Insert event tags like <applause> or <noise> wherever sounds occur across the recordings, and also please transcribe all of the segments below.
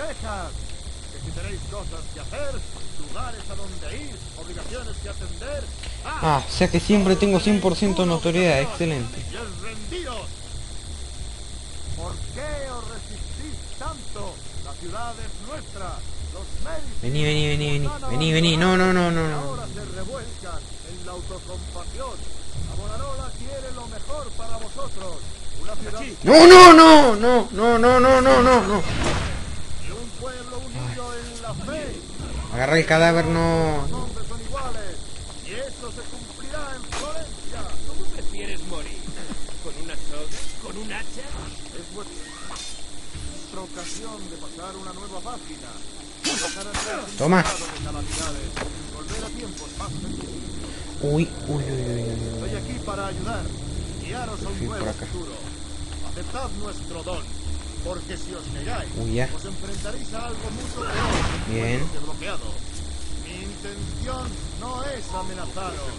quejas. Que si tenéis cosas que hacer, lugares a donde ir, obligaciones que atender. Ah, o sea que siempre tengo 100% notoriedad, excelente. Y es rendiros. ¿Por qué os resistís tanto? La ciudad es nuestra. Vení, vení, vení, vení. Vení, vení. No, no, no, no, y no. ahora se revuelcan en la autocompasión. Abonarola quiere lo mejor para vosotros. Una ciudad No, no, no, no, no, no, no, no, no, no. y un pueblo unido en la fe. Agarra el cadáver, no. Los hombres son iguales. Y eso se cumplirá en Florencia. ¿Cómo prefieres morir? ¿Con una soga? ¿Con un hacha? Es vuestra ocasión de pasar una nueva página. Toma. pasado de calamidades. Volver a tiempos más. Uy, uy, uy, uy, uy. Estoy aquí para ayudar, guiaros a un nuevo acá. futuro. Aceptad nuestro don, porque si os negáis, Uy, ya. os enfrentaréis a algo mucho peor. Bien. que bloqueado. Mi intención no es amenazaros.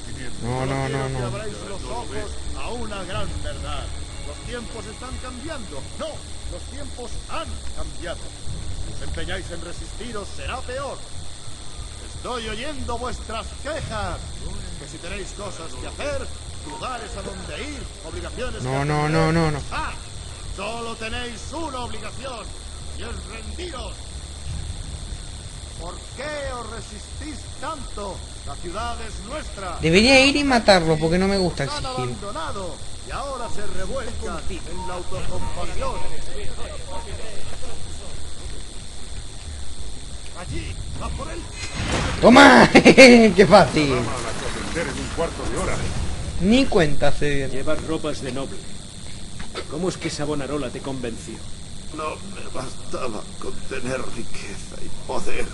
No, no, quiero no, que no. abráis los ojos a una gran verdad. Los tiempos están cambiando. No, los tiempos han cambiado. Si os empeñáis en resistiros, será peor. Estoy oyendo vuestras quejas. Que si tenéis cosas que hacer, lugares a donde ir, obligaciones que No, no, atender. no, no, no. Solo tenéis una obligación y es rendiros. ¿Por qué os resistís tanto? La ciudad es nuestra. Debería ir y matarlo porque no me gusta abandonado y ahora se revuelcan en la autocompasión. Allí, va por él. ¡Toma! <laughs> ¡Qué fácil! Ni cuenta se dio. Llevas ropas de noble. ¿Cómo es que Savonarola te convenció? No me bastaba con tener riqueza y poder.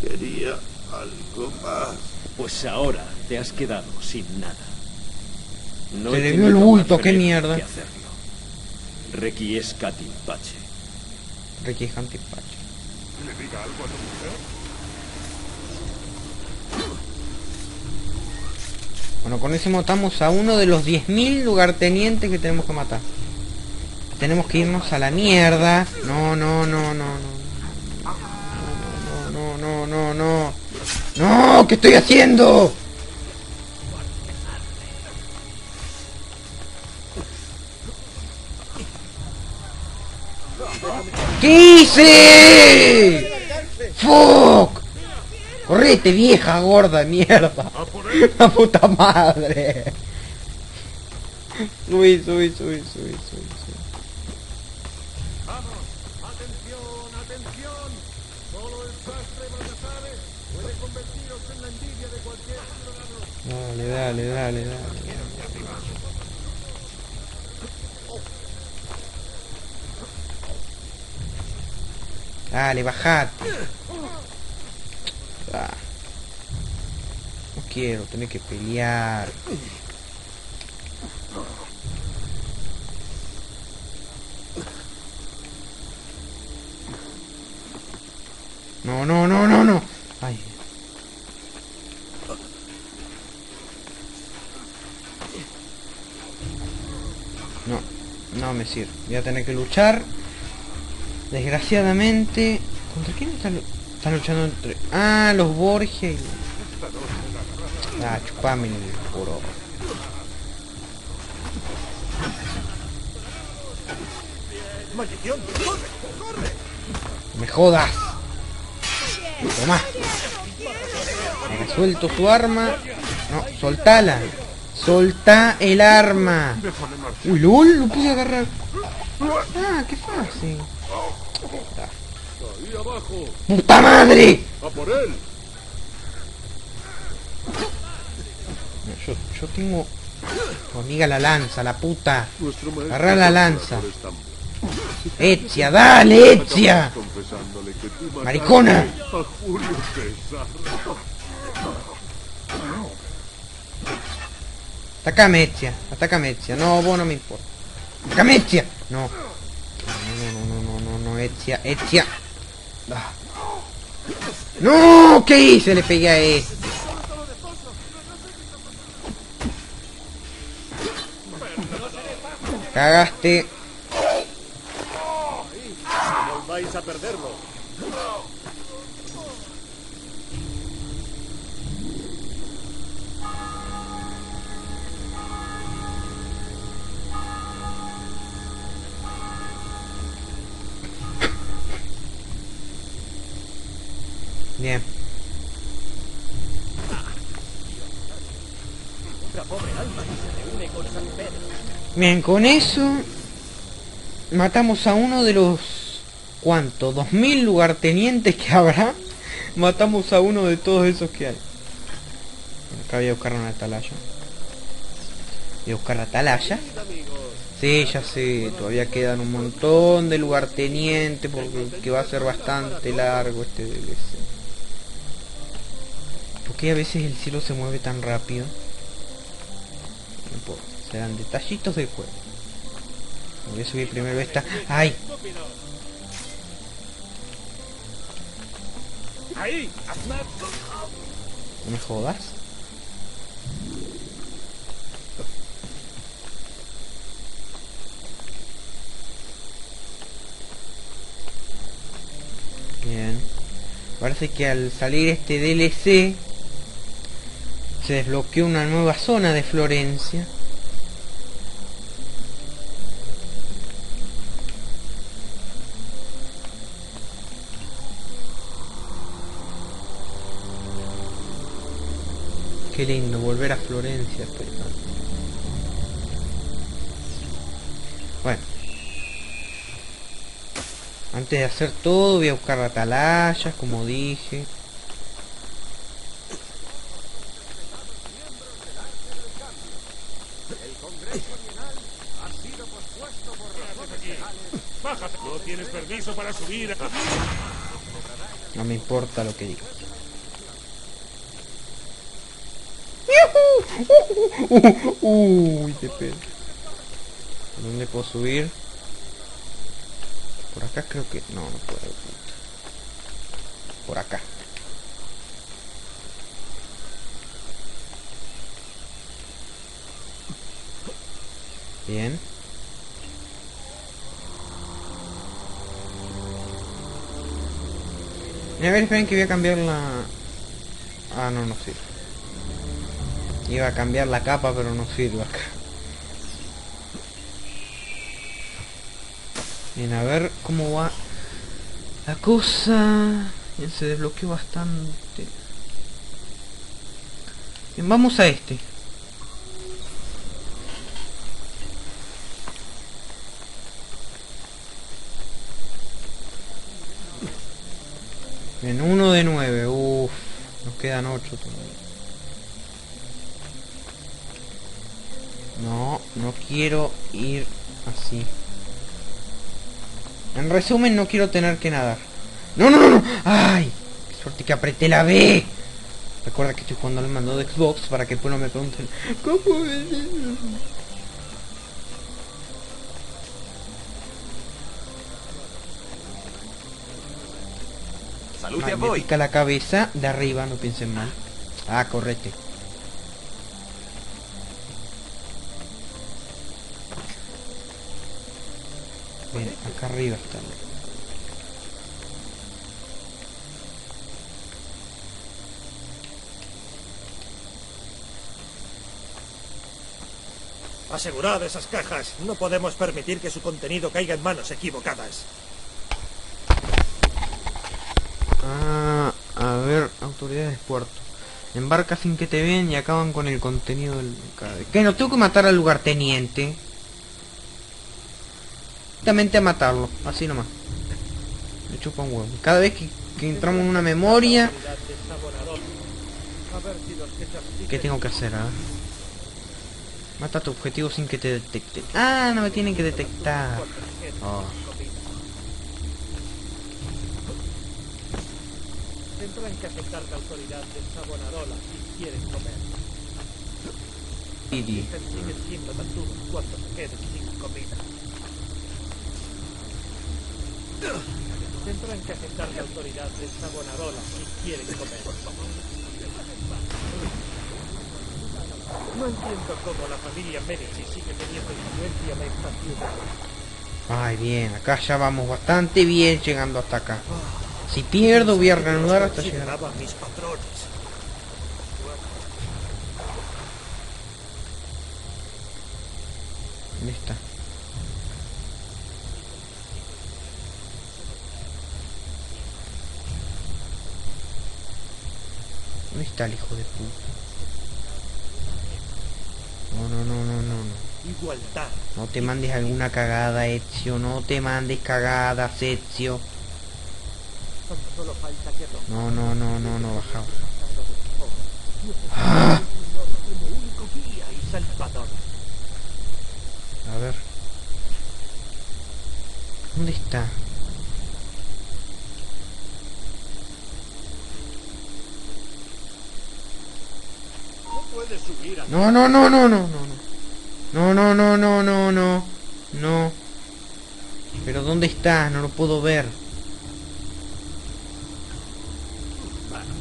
Quería algo más. Pues ahora te has quedado sin nada. No Se vio tenido el bulto, qué mierda. Requiescat in pace. Hunting Patch. ¿Que le diga algo a tu mujer? Bueno, con eso matamos a uno de los 10.000 lugartenientes que tenemos que matar. Tenemos que irnos a la mierda. No, no, no, no, no. No, no, no, no, no. No, ¿qué estoy haciendo? ¿Qué hice? ¡Fuck! Correte, vieja gorda de mierda. <laughs> La puta madre. Subí, subí, subí, subí, subí, subí. Vamos, atención, atención. Solo el sastre Baldassare puede convertiros en la envidia de cualquier ciudadano. Dale, dale, dale, dale. Dale, bajate. Ah. Quiero tener que pelear. No, no, no, no, no. Ay. No, no me sirve. Voy a tener que luchar. Desgraciadamente. ¿Contra quién están, lu- están luchando entre.? Ah, los Borgia y. Ah, chupame el puro. ¡Maldición! ¡Corre! ¡Corre! Me jodas. Toma. Suelto su arma. No, soltala. Solta el arma. Uy, lol, lo pude agarrar. Ah, qué fácil. Ahí abajo. ¡Puta madre! ¡A por él! No, Yo, yo tengo... Tu amiga la lanza, la puta. Agarra la lanza. Ezia, dale, mataste Maricona. Atacame, Ezia. Atacame, Ezia. No, vos no me importa. Atacame, Ezia. No. No, no, no, no, no, no, Ezia, Ezia. Ah. No, ¿qué hice? Le pegué a este. Cagaste. No volváis a perderlo. Bien. Bien, con eso matamos a uno de los ¿cuánto? ¿Dos mil lugartenientes que habrá? Matamos a uno de todos esos que hay. Acá voy a buscar una atalaya. Voy a buscar la atalaya. Sí, ya sé, todavía quedan un montón de lugartenientes porque que va a ser bastante largo este DLC. ¿Por qué a veces el cielo se mueve tan rápido? No importa, serán detallitos del juego. Voy a subir primero esta. ¡Ay! ¿No me jodas? Bien. Parece que al salir este DLC se desbloqueó una nueva zona de Florencia. Qué lindo volver a Florencia. pero- Bueno. Antes de hacer todo voy a buscar atalayas, como dije. No tienes permiso para subir. No me importa lo que digas. <laughs> Uy, qué pedo. ¿Por dónde puedo subir? Por acá creo que... No, no puedo. Por acá. Bien. A ver, esperen que voy a cambiar la... Ah, no, no sirve. Iba a cambiar la capa, pero no sirve acá. Bien, a ver cómo va la cosa. Bien, se desbloqueó bastante. Bien, vamos a este. En uno de nueve, uff, nos quedan ocho todavía. No, no quiero ir así. En resumen, no quiero tener que nadar. No, no, no, no. Ay, qué suerte que apreté la B. Recuerda que estoy jugando al mando de Xbox para que después no me pregunten ¿Cómo es eso?". Pica la cabeza de arriba, no piensen mal. Ah, correte. Arriba está. Asegurad esas cajas. No podemos permitir que su contenido caiga en manos equivocadas. Ah, a ver, autoridades de puerto. Embarca sin que te vean y acaban con el contenido del. ¿Qué? ¿No tengo que matar al lugarteniente? Directamente a matarlo, así nomás. Me chupa un huevo. Cada vez que, que entramos en una memoria... ¿Qué tengo que hacer? ah? Mata a tu objetivo sin que te detecte. Ah, no me tienen que detectar. Oh. Tendrán que aceptar la autoridad de Sabonarola si quieren comer. Didi. Siguen siendo tan duros cuando se queden sin comida. Que aceptar la autoridad de Sabonarola si quieren comer. No entiendo cómo la familia Medici sigue teniendo influencia en esta ciudad. Ay, bien, acá ya vamos bastante bien llegando hasta acá. Si pierdo voy a reanudar hasta llegar. Mis patrones. ¿Dónde? ¿Dónde está el hijo de puta? No, no, no, no, no, no. Igualdad. No te mandes alguna cagada, Ezio. No te mandes cagadas, Ezio. No, no, no, no, no, baja. salvador. A ver. ¿Dónde está? No no, no, no, no, no. No, no, no, no, no, no. No. Pero ¿dónde está? No lo puedo ver.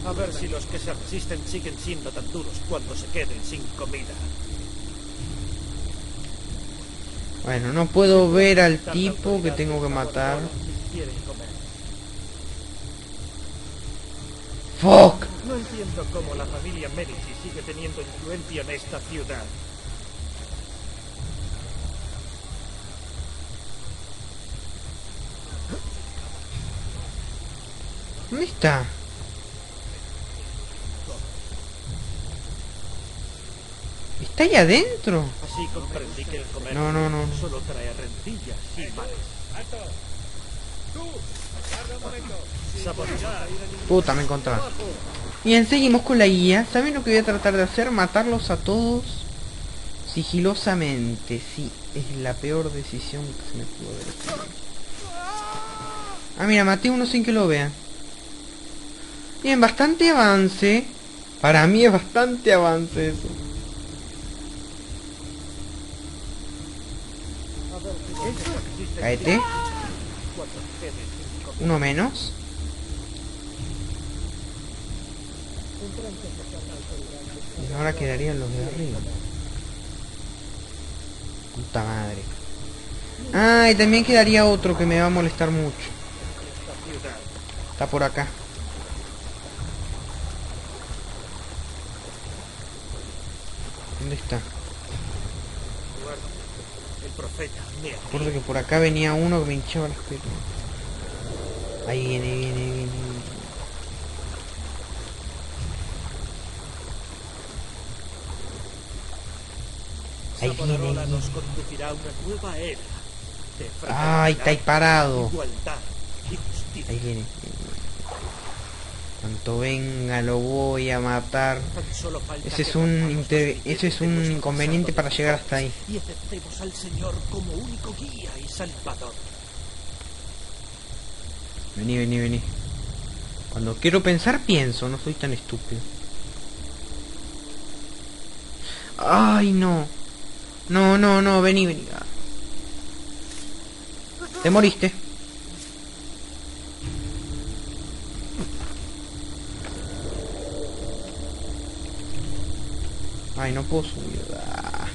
A ver si los que se resisten siguen siendo tan duros cuando se queden sin comida. Bueno, no puedo ver al tipo que tengo que matar. Si quieren comer. ¡Fuck! No entiendo cómo la familia Medici sigue teniendo influencia en esta ciudad. ¿Dónde está? ¿Está ahí adentro? Así comprendí que el comer No, no, no, no. solo trae rencillas y males. Puta, me encontraron. Bien, seguimos con la guía. ¿Saben lo que voy a tratar de hacer? Matarlos a todos sigilosamente. Sí, es la peor decisión que se me pudo haber. Ah, mira, maté uno sin que lo vean. Bien, bastante avance. Para mí es bastante avance eso. Caete. Uno menos. Y ahora quedarían los de arriba. Puta madre. Ah, y también quedaría otro que me va a molestar mucho. Está por acá. ¿Dónde está? El profeta Recuerdo que por acá venía uno que me hinchaba las piernas. Ahí viene, viene, viene. viene. Ahí viene, nos conducirá una nueva era Ay, está ahí parado. Ahí viene. Cuanto venga lo voy a matar. Ese es un inter- ese es un inconveniente para llegar hasta ahí. Y aceptemos al Señor como único guía y salvador. Vení, vení, vení. Cuando quiero pensar, pienso, no soy tan estúpido. Ay, no. No, no, no, vení, vení. Te moriste. Ay, no puedo subir. Ah.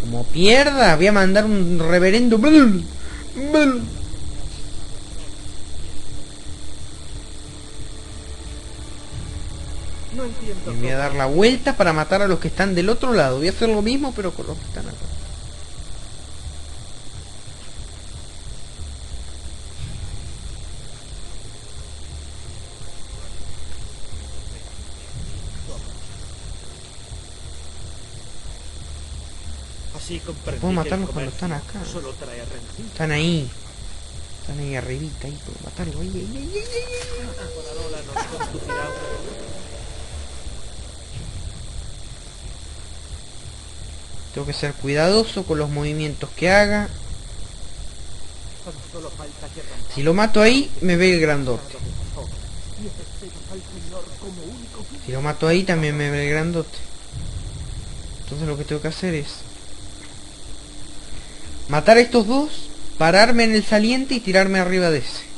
Como pierda, voy a mandar un reverendo. No entiendo Y voy a dar la vuelta para matar a los que están del otro lado. Voy a hacer lo mismo, pero con los que están acá. Así Puedo matarlos cuando están acá. Solo trae. Están ahí. Están ahí arribita, ahí puedo matarlo. Ahí, ahí, ahí, ahí, ahí. Savonarola nos conducirá a una Tengo que ser cuidadoso con los movimientos que haga. Si lo mato ahí, me ve el grandote. Si lo mato ahí, también me ve el grandote. Entonces lo que tengo que hacer es... Matar a estos dos, pararme en el saliente y tirarme arriba de ese.